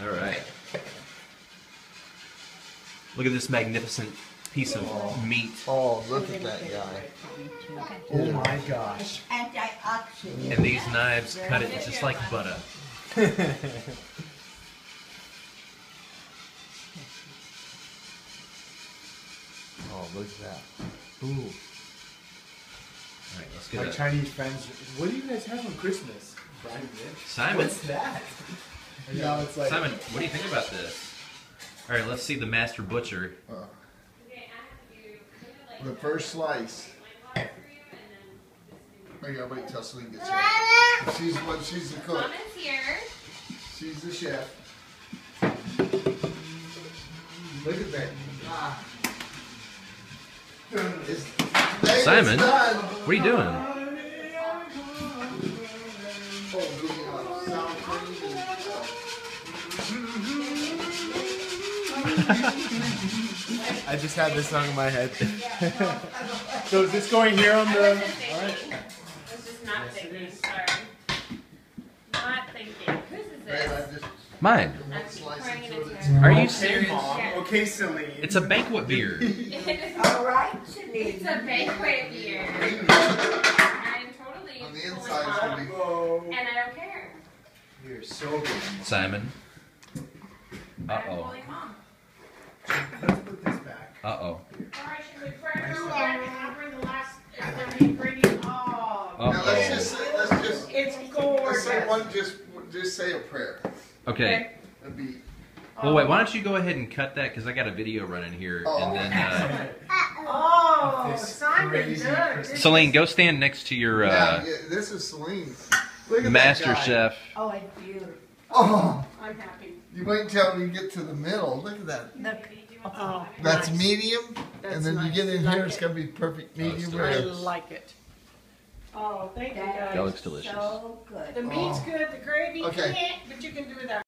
All right. Look at this magnificent piece of oh. meat. Oh, look at that guy. Oh my gosh. Antioxidant. And these knives cut it just like butter. Oh, look at that. Ooh. All right, let's My get it. Chinese friends, what do you guys have on Christmas? Brian. Simon, What's that? And now it's like, Simon, what do you think about this? All right, let's see the master butcher. The first slice. I gotta wait till Celine gets here. She's what? She's the cook. Mama's here. She's the chef. Look at that. Ah. Simon? What are you doing? I just had this song in my head. so is this going here on the? wasn't thinking. I was just not thinking. Sorry. Not thinking. Whose is and- this? Babe, I just Mine. one I'm slice pouring it into into it. her. Are you Okay, serious? Mom. Okay, Celine. It's a banquet beer. All right, Celine. It's a banquet beer. I'm totally On the inside, it's mom, gonna be. And I don't care. you're so good. Simon. Uh I'm oh. totally mom. Let's put this back. Uh oh. Alright, should we pray real quick and I'll bring the last the ingredient? Oh, Uh Now let's oh. just say, let's just it's let's say one just just say a prayer. Okay. It'd be Well, wait. Why don't you go ahead and cut that because I got a video running here, and then uh, Oh, Simon, crazy good. Celine, go stand next to your uh, yeah, This is Celine's. Look at master chef. Oh, it's beautiful. Oh, I'm happy. you wait until we get to the middle. Look at that. Look. Oh, That's nice. medium, That's and then nice. you get in Like here, it's it. gonna be perfect Oh, it's medium delicious. I rare. like it. Oh, thank you That guys. That looks delicious. So good. The meat's Oh. good, the gravy Okay. can't, but you can do without.